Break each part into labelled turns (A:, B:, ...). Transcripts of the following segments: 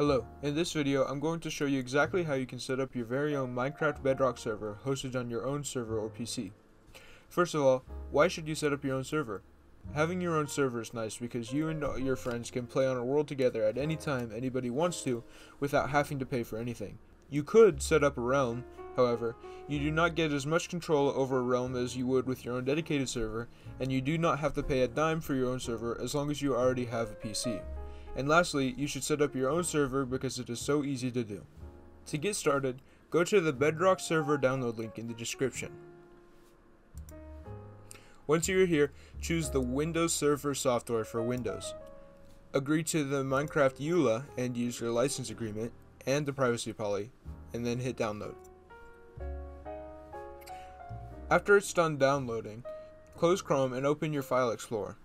A: Hello, in this video I'm going to show you exactly how you can set up your very own Minecraft Bedrock server hosted on your own server or PC. First of all, why should you set up your own server? Having your own server is nice because you and your friends can play on a world together at any time anybody wants to without having to pay for anything. You could set up a realm, however, you do not get as much control over a realm as you would with your own dedicated server, and you do not have to pay a dime for your own server as long as you already have a PC. And lastly, you should set up your own server because it is so easy to do. To get started, go to the Bedrock server download link in the description. Once you're here, choose the Windows Server software for Windows. Agree to the Minecraft EULA and use your license agreement and the privacy poly, and then hit download. After it's done downloading, close Chrome and open your File Explorer.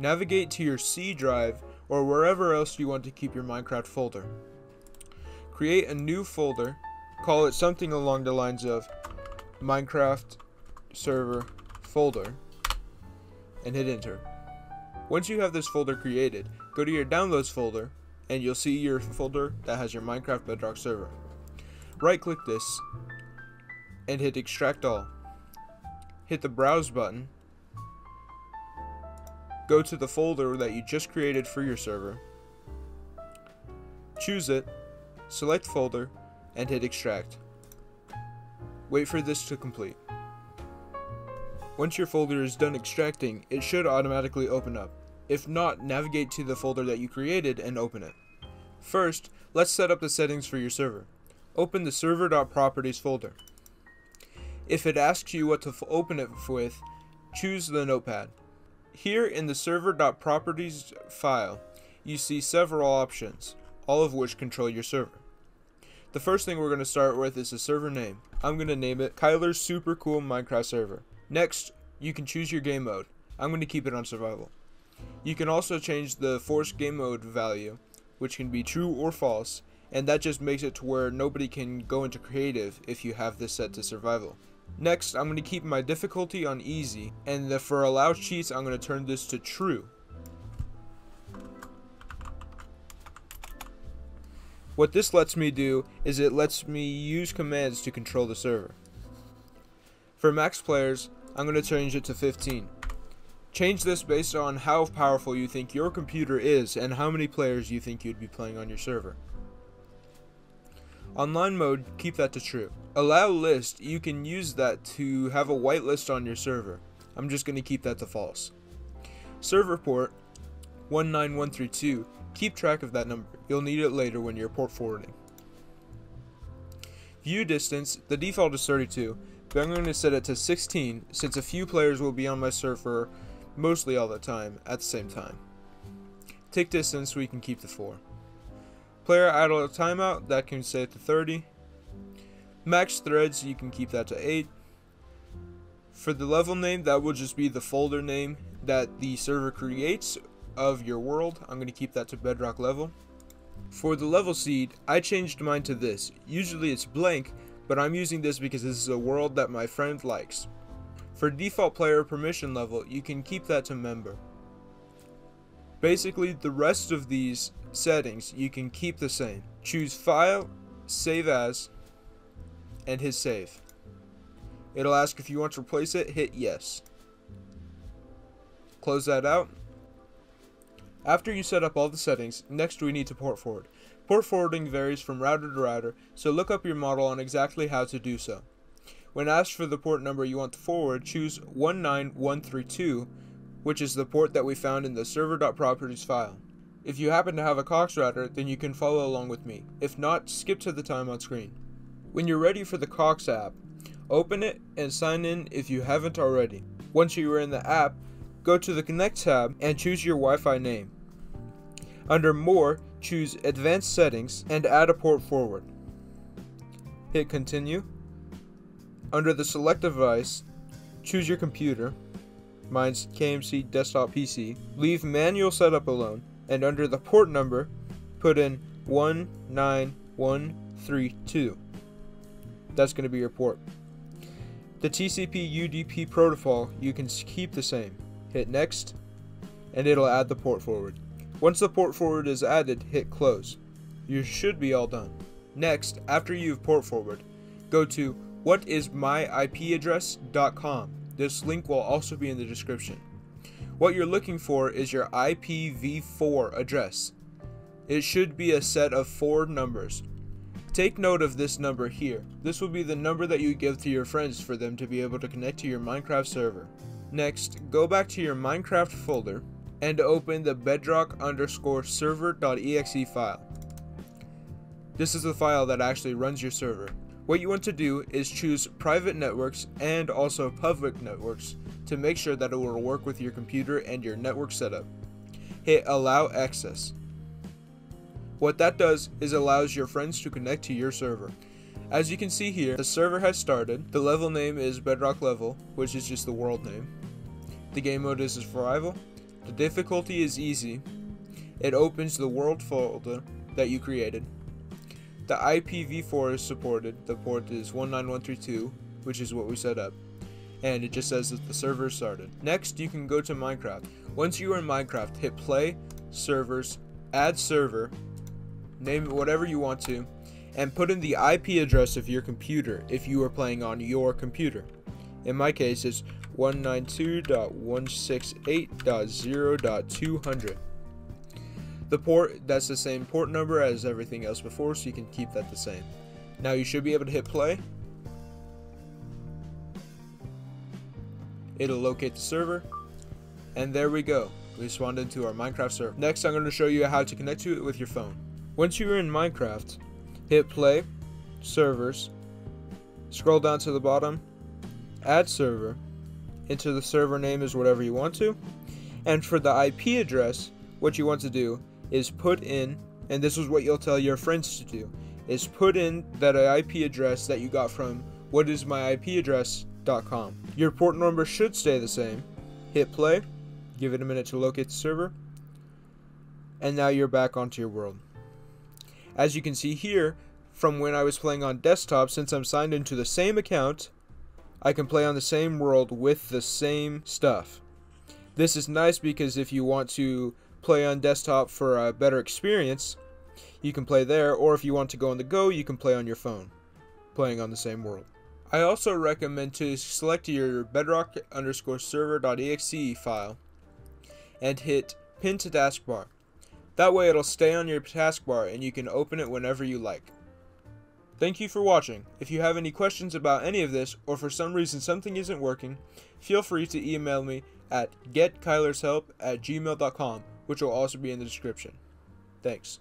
A: Navigate to your C drive or wherever else you want to keep your Minecraft folder. Create a new folder, call it something along the lines of Minecraft server folder, and hit enter. Once you have this folder created, go to your downloads folder and you'll see your folder that has your Minecraft Bedrock server. Right click this and hit extract all. Hit the browse button. Go to the folder that you just created for your server. Choose it, select folder, and hit extract. Wait for this to complete. Once your folder is done extracting, it should automatically open up. If not, navigate to the folder that you created and open it. First, let's set up the settings for your server. Open the server.properties folder. If it asks you what to open it with, choose the notepad. Here in the server.properties file, you see several options, all of which control your server. The first thing we're going to start with is the server name. I'm going to name it Kyler's Super Cool Minecraft Server. Next, you can choose your game mode. I'm going to keep it on survival. You can also change the forced game mode value, which can be true or false, and that just makes it to where nobody can go into creative if you have this set to survival. Next, I'm going to keep my difficulty on easy, and the, for allow cheats, I'm going to turn this to true. What this lets me do is it lets me use commands to control the server. For max players, I'm going to change it to 15. Change this based on how powerful you think your computer is and how many players you think you'd be playing on your server. Online mode, keep that to true. Allow list, you can use that to have a whitelist on your server. I'm just going to keep that to false. Server port 19132, keep track of that number. You'll need it later when you're port forwarding. View distance, the default is 32, but I'm going to set it to 16 since a few players will be on my server mostly all the time, at the same time. Tick distance, we can keep the 4. Player idle timeout, that can set to 30. Max threads, you can keep that to 8. For the level name, that will just be the folder name that the server creates of your world. I'm going to keep that to bedrock level. For the level seed, I changed mine to this. Usually it's blank, but I'm using this because this is a world that my friend likes. For default player permission level, you can keep that to member. Basically, the rest of these settings you can keep the same. Choose File, Save As, and hit Save. It'll ask if you want to replace it, hit Yes. Close that out. After you set up all the settings, next we need to port forward. Port forwarding varies from router to router, so look up your model on exactly how to do so. When asked for the port number you want to forward, choose 19132, which is the port that we found in the server.properties file. If you happen to have a Cox router, then you can follow along with me. If not, skip to the time on screen. When you're ready for the Cox app, open it and sign in if you haven't already. Once you are in the app, go to the Connect tab and choose your Wi-Fi name. Under More, choose Advanced Settings and add a port forward. Hit Continue. Under the select device, choose your computer. Mine's KMC Desktop PC. Leave manual setup alone, and under the port number, put in 19132. That's going to be your port. The TCP UDP protocol you can keep the same. Hit next, and it'll add the port forward. Once the port forward is added, hit close. You should be all done. Next, after you've port forward, go to whatismyipaddress.com. This link will also be in the description. What you're looking for is your IPv4 address. It should be a set of four numbers. Take note of this number here. This will be the number that you give to your friends for them to be able to connect to your Minecraft server. Next, go back to your Minecraft folder and open the bedrock underscore server.exe file. This is the file that actually runs your server. What you want to do is choose private networks and also public networks to make sure that it will work with your computer and your network setup. Hit allow access. What that does is allows your friends to connect to your server. As you can see here, the server has started. The level name is Bedrock Level, which is just the world name. The game mode is Survival. The difficulty is easy. It opens the world folder that you created. The IPv4 is supported. The port is 19132, which is what we set up. And it just says that the server started. Next, you can go to Minecraft. Once you are in Minecraft, hit play, servers, add server, name it whatever you want to, and put in the IP address of your computer if you are playing on your computer. In my case, it's 192.168.0.200. The port, that's the same port number as everything else before, so you can keep that the same. Now you should be able to hit play. It'll locate the server. And there we go. We spawned into our Minecraft server. Next, I'm going to show you how to connect to it with your phone. Once you're in Minecraft, hit play, servers, scroll down to the bottom, add server, enter the server name as whatever you want to, and for the IP address, what you want to do is put in, and this is what you'll tell your friends to do, is put in that IP address that you got from whatismyipaddress.com. Your port number should stay the same. Hit play, give it a minute to locate the server, and now you're back onto your world. As you can see here, from when I was playing on desktop, since I'm signed into the same account, I can play on the same world with the same stuff. This is nice because if you want to play on desktop for a better experience, you can play there, or if you want to go on the go, you can play on your phone, playing on the same world. I also recommend to select your bedrock underscore server.exe file and hit pin to taskbar. That way it'll stay on your taskbar and you can open it whenever you like. Thank you for watching. If you have any questions about any of this, or for some reason something isn't working, feel free to email me at getkylershelp at gmail.com, which will also be in the description. Thanks.